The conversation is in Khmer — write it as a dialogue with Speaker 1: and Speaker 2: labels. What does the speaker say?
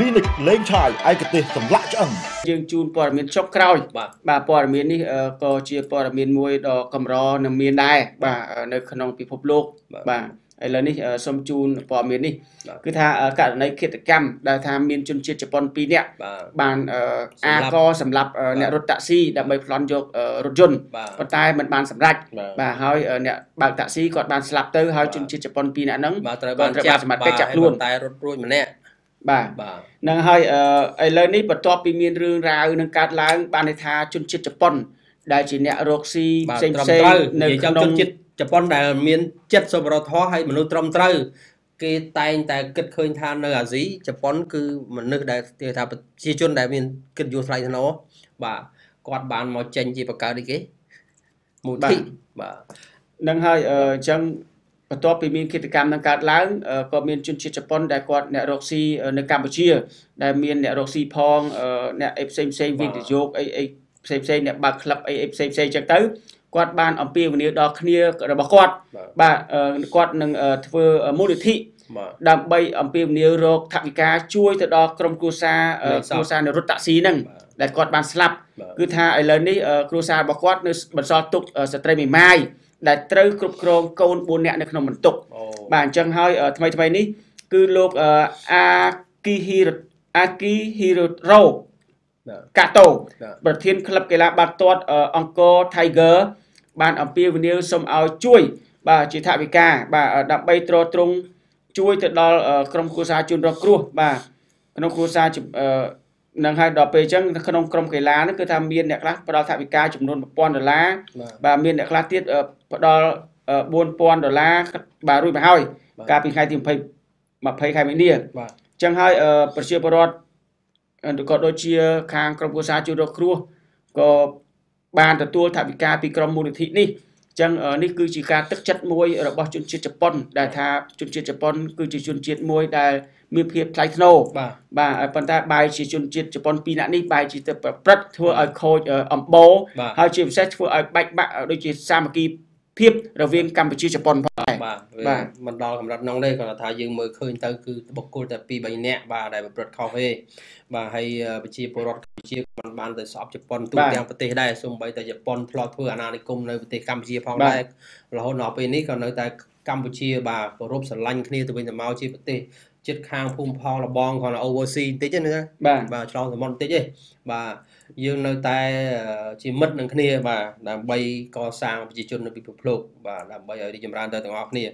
Speaker 1: លីនិកលេងឆាយឯកទេសសម្លាក់ឆ្អឹង
Speaker 2: យើងជូនព័ត៌មានចុងក្រោយបាទបាទព័ត៌មាននេះក៏ជាព័ត៌មានមួយដ៏កម្រនិងមានដែរបាទនៅក្នុងពិភពលោកបាទឥឡូវនេះសូមជូនព័ត៌មាននេះគឺថាករណីឃាតកម្មដែលថាមានជនជាតិជប៉ុន2នាក់បានអាកសម្រាប់អ្នករត់តាក់ស៊ីដើម្បីប្លន់យករថយន្តប៉ុន្តែมันបានសម្រេចបាទហើយអ្នកបើកតាក់ស៊ីគាត់បានស្លាប់ទៅហើយជនជាតិជប៉ុន2នាក់ហ្នឹង
Speaker 3: ត្រូវបានចាប់សមត្ថកិច្ចចាប់ខ្លួនតែរត់រួចម្នាក់
Speaker 2: បាទនឹងហើយឥឡូវនេះបន្ទាប់ពីមានរឿងរ៉ាវនឹងកើតឡើង បានន័យថាជនជាតិជប៉ុន ដែលជាអ្នករកស៊ីផ្សេងផ្សេង
Speaker 3: នៅក្នុងជនជាតិជប៉ុនដែលមានចិត្តសុបរធម៌ហើយមនុស្សត្រឹមត្រូវគេតែងតែគិតឃើញថានៅអាស៊ីជប៉ុន គឺមនុស្សដែលគេថាប្រជាជនដែលមានគិតយល់ថ្លៃថ្នូរបាទគាត់បានមកចេញជាបង្កើតអីគេមូលធិបាទ
Speaker 2: នឹងហើយអញ្ចឹង បន្ទាប់ពីមានគិតកម្មនឹងកើតឡើងក៏មានជនជាតិជប៉ុនដែលគាត់អ្នករកស៊ីនៅកម្ពុជា ដែលមានអ្នករកស៊ីផងអ្នកអីផ្សេងផ្សេងវិនិយោគអីអីផ្សេងផ្សេងអ្នកបើកក្លឹបអីអីផ្សេងផ្សេងចឹងទៅគាត់បានអំពាវនាវដល់គ្នារបស់គាត់បាទគាត់នឹងធ្វើមូលនិធិដើម្បីអំពាវនាវរកថវិកាជួយទៅដល់ក្រុមគ្រួសារគ្រួសារនៅរត់តាក់ស៊ីហ្នឹងដែលគាត់បានស្លាប់គឺថាឥឡូវនេះគ្រួសាររបស់គាត់នៅបន្សល់ទុកស្ត្រីមេម៉ាយ ដែលត្រូវគ្រប់គ្រងកូន4នាក់នៅក្នុងបន្ទុកបាទអញ្ចឹងហើយថ្មីថ្មីនេះគឺលោកអាគីហ៊ីអាគីហ៊ីរ៉ូកាតូប្រធានក្លឹបកីឡាបាល់ទាត់អង្គរ Tiger បានអំពាវនាវសូមឲ្យជួយ បាទជាថវិកាបាទដើម្បីទ្រទ្រង់ជួយទៅដល់ក្រុមគ្រួសារជនរងគ្រោះបាទក្នុងគ្រួសារ នឹងហើយដល់ពេលអញ្ចឹងក្នុងក្រុមកីឡាហ្នឹងគឺថាមានអ្នកខ្លះផ្ដល់ថវិកាចំនួន1000ដុល្លារបាទមានអ្នកខ្លះទៀតផ្ដល់4000ដុល្លារបាទរួចមកហើយកាលពីថ្ងៃទី20 20ខែមីនាបាទអញ្ចឹងហើយប្រជាពលរដ្ឋក៏ដូចជាខាងក្រុមគ្រួសារជួយរកគ្រោះក៏បានទទួលថវិកាពីក្រុមមូលនិធិនេះ ចឹងនេះគឺជាការទឹកចិត្តមួយរបស់ជនជាតិជប៉ុន ដែលថាជនជាតិជប៉ុន គឺជាជនជាតិមួយដែលមានភាពថ្លៃថ្នូរបាទបាទប៉ុន្តែបែរជាជនជាតិជប៉ុនពីរនាក់នេះបែរជាទៅប្រព្រឹត្តធ្វើឲ្យខូចអំបូរហើយជាពិសេសធ្វើឲ្យបែកបាក់ដូចជាសាមគ្គីភាពរវាងកម្ពុជាជប៉ុនផង
Speaker 3: ដែរ បាទបាទមិនដល់កម្រិតនោះទេគាត់ថាយើងមើលឃើញទៅគឺបុគ្គលតែ2 3នាក់បាទដែលប្រព្រឹត្តខុសទេបាទហើយប្រជាពលរដ្ឋកម្ពុជាមិនបានទៅស្អប់ជប៉ុនទូទាំងប្រទេសដែរសូម្បីតែជប៉ុនធ្លាប់ធ្វើអាណានិគមនៅប្រទេសកម្ពុជាផងដែររហូតដល់ពេលនេះក៏នៅតែកម្ពុជាបាទគោរពស្រឡាញ់គ្នាទៅវិញទៅមកជាប្រទេស ចិត្តខាងភូមិផលរបងគ្រាន់តែ oversea បន្តិចណាបាទបាទឆ្លងសមុទ្របន្តិចទេបាទយើងនៅតែជាមិត្តនឹងគ្នាបាទដើម្បីកសាងប្រជាជននៅពិភពលោកបាទដើម្បីឲ្យរីកចម្រើនទៅទាំងអស់គ្នា